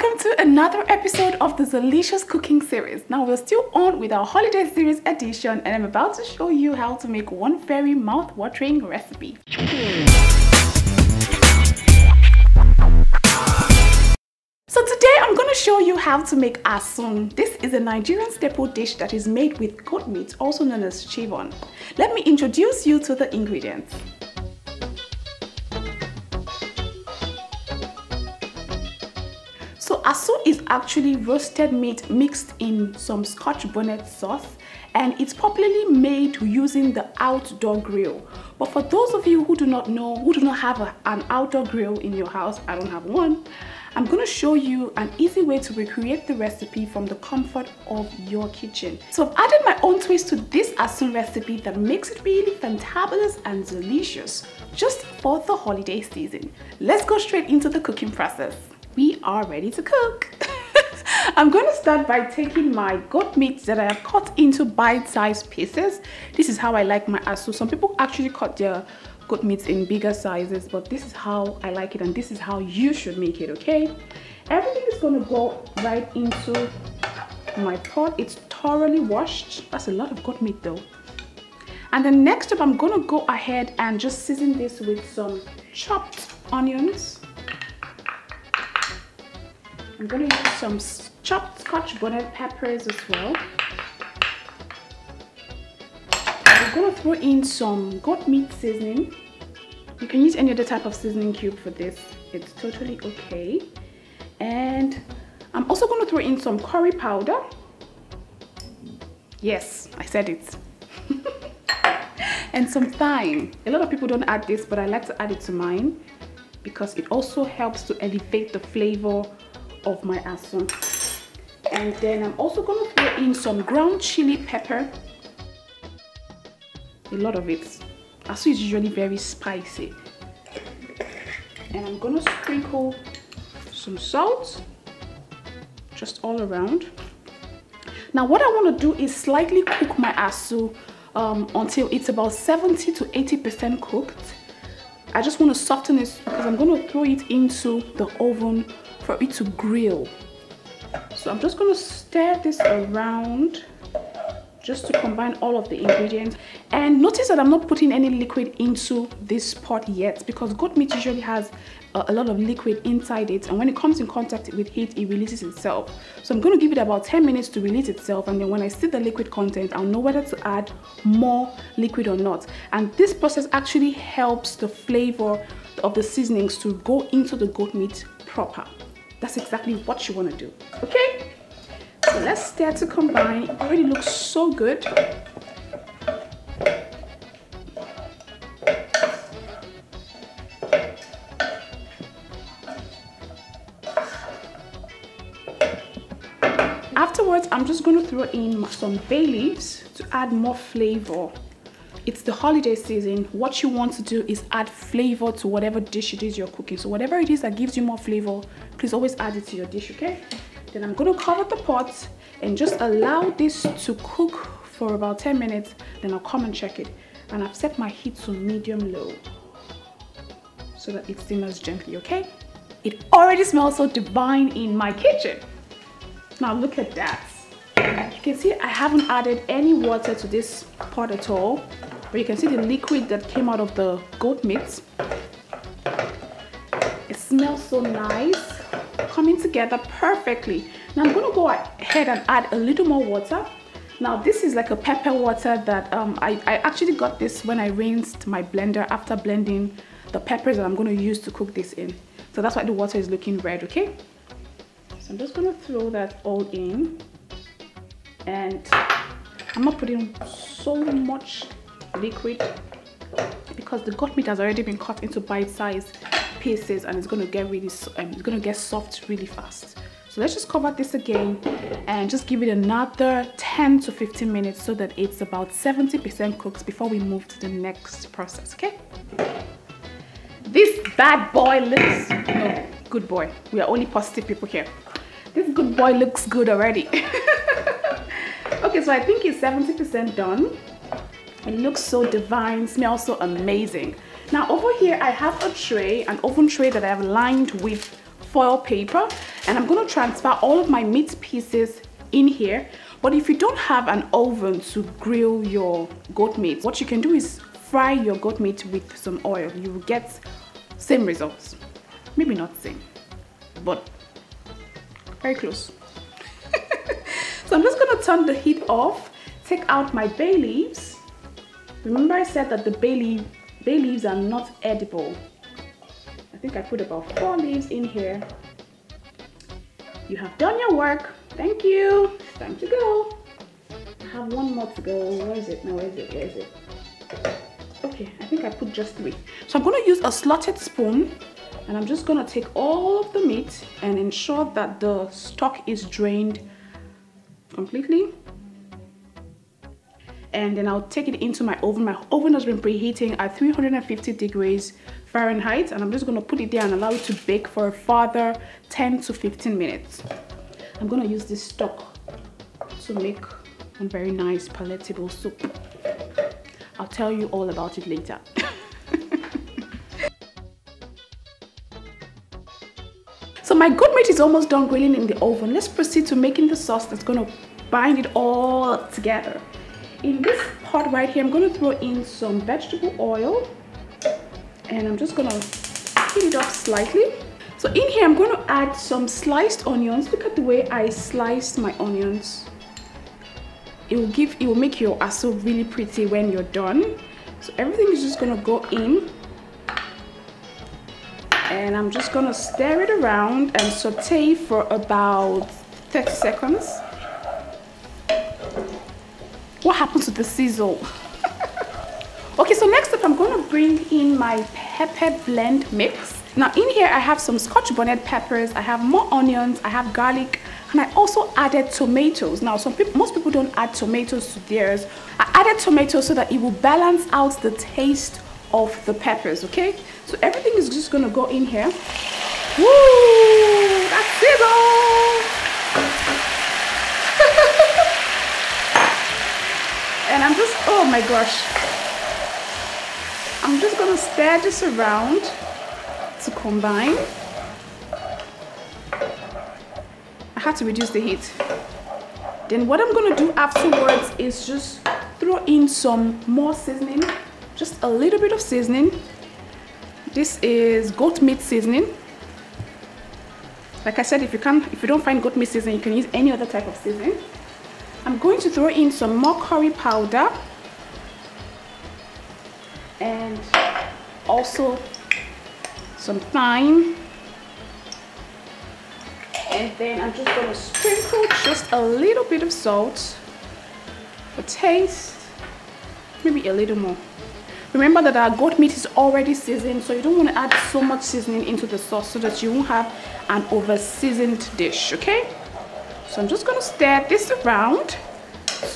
welcome to another episode of the Zeelicious Cooking Series. Now we're still on with our holiday series edition and I'm about to show you how to make one very mouth-watering recipe. So today I'm going to show you how to make asun. This is a Nigerian staple dish that is made with goat meat, also known as chevon. Let me introduce you to the ingredients. Is actually roasted meat mixed in some scotch bonnet sauce and it's popularly made using the outdoor grill. But for those of you who do not know, who do not have a, an outdoor grill in your house, I don't have one, I'm going to show you an easy way to recreate the recipe from the comfort of your kitchen. So I've added my own twist to this asun recipe that makes it really fantabulous and delicious just for the holiday season. Let's go straight into the cooking process we are ready to cook. I'm going to start by taking my goat meat that I have cut into bite-sized pieces. This is how I like my asun. Some people actually cut their goat meats in bigger sizes, but this is how I like it and this is how you should make it, okay? Everything is going to go right into my pot. It's thoroughly washed. That's a lot of goat meat though. And then next up, I'm going to go ahead and just season this with some chopped onions I'm going to use some chopped scotch bonnet peppers as well. I'm going to throw in some goat meat seasoning. You can use any other type of seasoning cube for this. It's totally okay. And I'm also going to throw in some curry powder. Yes, I said it. and some thyme. A lot of people don't add this, but I like to add it to mine because it also helps to elevate the flavor of my asun and then i'm also going to throw in some ground chili pepper. A lot of it. Asun is usually very spicy. And i'm going to sprinkle some salt just all around. Now what i want to do is slightly cook my asun um, until it's about 70 to 80 percent cooked. I just want to soften it because I'm going to throw it into the oven for it to grill. So I'm just going to stir this around just to combine all of the ingredients. And notice that i'm not putting any liquid into this pot yet because goat meat usually has a, a, lot of liquid inside it. And when it comes in contact with heat it releases itself. So i'm going to give it about 10 minutes to release itself. And then when i see the liquid content i'll know whether to add more liquid or not. And this process actually helps the flavor of the seasonings to go into the goat meat proper that's exactly what you want to do okay? So let's start to combine. It already looks so good. Afterwards, I'm just going to throw in some bay leaves to add more flavor. It's the holiday season. What you want to do is add flavor to whatever dish it is you're cooking. So whatever it is that gives you more flavor please always add it to your dish okay? Then i'm going to cover the pot and just allow this to cook for about 10 minutes then i'll come and check it. And i've set my heat to medium low so that it simmers gently okay? It already smells so divine in my kitchen. Now look at that. You can see I haven't added any water to this pot at all but you can see the liquid that came out of the goat meat. It smells so nice coming together perfectly. Now I'm to go ahead and add a little more water. Now this is like a pepper water that um, I, I actually got this when I rinsed my blender after blending the peppers that I'm to use to cook this in. So that's why the water is looking red okay? So I'm just to throw that all in. And I'm not putting so much liquid because the goat meat has already been cut into bite-sized pieces and it's going to get really um, it's going to get soft really fast. So let's just cover this again and just give it another 10 to 15 minutes so that it's about 70 percent cooked before we move to the next process okay? This bad boy looks no good boy. We are only positive people here. This good boy looks good already. Okay so i think it's 70 percent done. It looks so divine smells so amazing now over here i have a tray an oven tray that i have lined with foil paper and I'm going to transfer all of my meat pieces in here. But if you don't have an oven to grill your goat meat what you can do is fry your goat meat with some oil. You will get same results. Maybe not same but very close. So I'm just gonna turn the heat off take out my bay leaves. Remember I said that the bay, leaf, bay leaves are not edible. I think I put about four leaves in here. You have done your work. Thank you. It's time to go. I have one more to go. Where is it? Now where is it? Where is it? Okay I think I put just three. So I'm going to use a slotted spoon and I'm just going to take all of the meat and ensure that the stock is drained completely and then I'll take it into my oven my oven has been preheating at 350 degrees Fahrenheit and I'm just going to put it there and allow it to bake for a further 10 to 15 minutes I'm going to use this stock to make a very nice palatable soup I'll tell you all about it later. so my goat meat is almost done grilling in the oven. Let's proceed to making the sauce that's going to bind it all together. In this pot right here, I'm going to throw in some vegetable oil and I'm just going to heat it up slightly. So in here, I'm going to add some sliced onions. Look at the way I sliced my onions it will give it will make your asun really pretty when you're done so everything is just gonna go in and I'm just gonna stir it around and saute for about 30 seconds what happens to the sizzle? Okay so next up I'm gonna bring in my pepper blend mix. Now in here I have some scotch bonnet peppers I have more onions I have garlic and I also added tomatoes. Now some people most people don't add tomatoes to theirs. I added tomatoes so that it will balance out the taste of the peppers okay? So everything is just gonna go in here Woo! That's it all! and I'm just oh my gosh I'm just gonna stir this around to combine I have to reduce the heat. Then what I'm gonna do afterwards is just throw in some more seasoning, just a little bit of seasoning. This is goat meat seasoning. Like I said, if you can, if you don't find goat meat seasoning, you can use any other type of seasoning. I'm going to throw in some more curry powder also some thyme. And then I'm just to sprinkle just a little bit of salt for taste maybe a little more. Remember that our goat meat is already seasoned so you don't want to add so much seasoning into the sauce so that you won't have an over seasoned dish okay? So I'm just to stir this around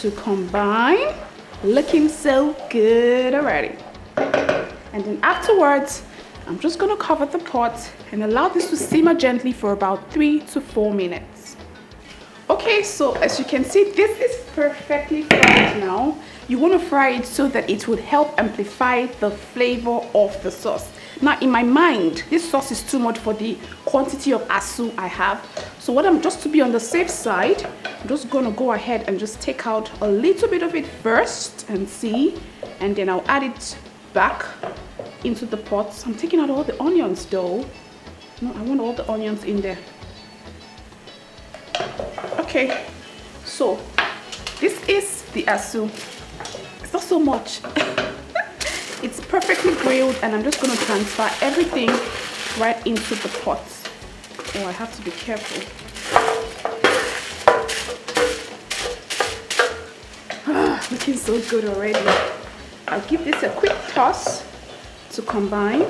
to combine. Looking so good already and then afterwards I'm just to cover the pot and allow this to simmer gently for about three to four minutes. Okay, so as you can see, this is perfectly fried now. You want to fry it so that it would help amplify the flavor of the sauce. Now, in my mind, this sauce is too much for the quantity of asun I have. So what I'm just to be on the safe side, I'm just to go ahead and just take out a little bit of it first and see, and then I'll add it back into the pot. I'm taking out all the onions though. No, I want all the onions in there. Okay, so this is the asun. It's not so much. it's perfectly grilled and I'm just to transfer everything right into the pot. Oh, I have to be careful. Looking so good already. I'll give this a quick toss to combine.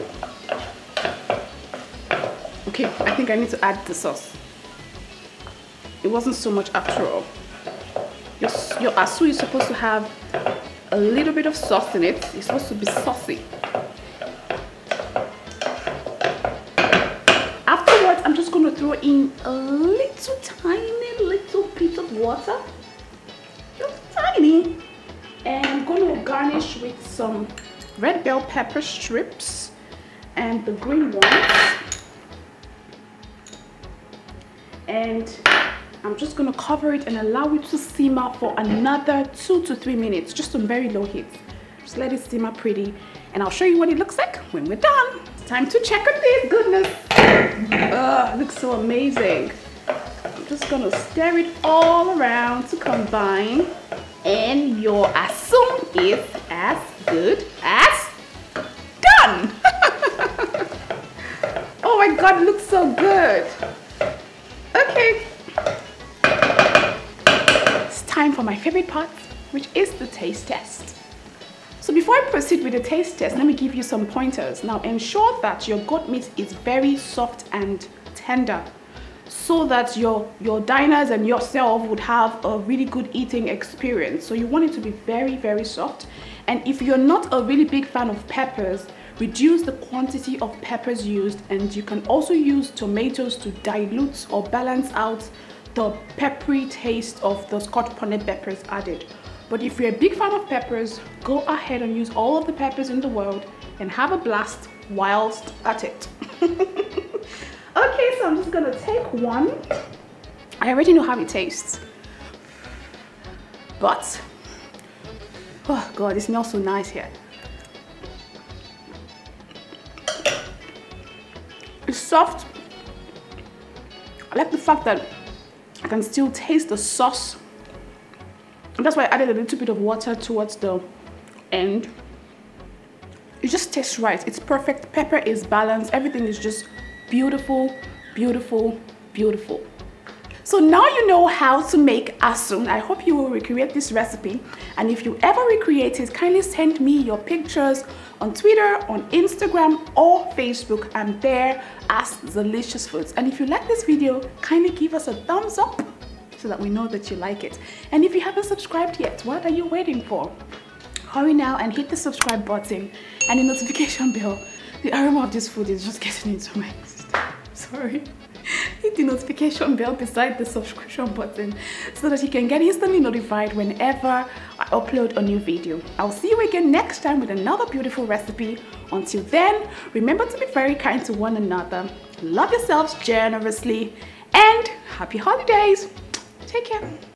Okay, I think I need to add the sauce. It wasn't so much after all. Your, your asun is supposed to have a little bit of sauce in it. It's supposed to be saucy. Afterwards, I'm just going to throw in a little tiny little bit of water. Just tiny. And I'm going to garnish with some red bell pepper strips and the green ones and I'm just gonna cover it and allow it to simmer for another two to three minutes, just on very low heat. Just let it simmer pretty and I'll show you what it looks like when we're done. It's time to check on this goodness. Ugh, looks so amazing. I'm just gonna stir it all around to combine and your asun is as good as done. oh my God, looks so good. Okay, It's time for my favorite part, which is the taste test. So before I proceed with the taste test, let me give you some pointers. Now ensure that your goat meat is very soft and tender so that your, your diners and yourself would have a really good eating experience. So you want it to be very, very soft. And if you're not a really big fan of peppers, reduce the quantity of peppers used and you can also use tomatoes to dilute or balance out the peppery taste of the scotch bonnet peppers added. But if you're a big fan of peppers, go ahead and use all of the peppers in the world and have a blast whilst at it. okay, so I'm just gonna take one. I already know how it tastes. But, oh God, it smells so nice here. It's soft. I like the fact that I can still taste the sauce. And that's why I added a little bit of water towards the end. It just tastes right. It's perfect. Pepper is balanced. Everything is just beautiful, beautiful, beautiful. So now you know how to make asun. I hope you will recreate this recipe. And if you ever recreate it, kindly send me your pictures on Twitter, on Instagram, or Facebook. I'm there as Zeelicious Foods. And if you like this video, kindly give us a thumbs up so that we know that you like it. And if you haven't subscribed yet, what are you waiting for? Hurry now and hit the subscribe button and the notification bell. The aroma of this food is just getting into my system. Sorry hit the notification bell beside the subscription button so that you can get instantly notified whenever I upload a new video. I'll see you again next time with another beautiful recipe. Until then, remember to be very kind to one another, love yourselves generously, and happy holidays. Take care.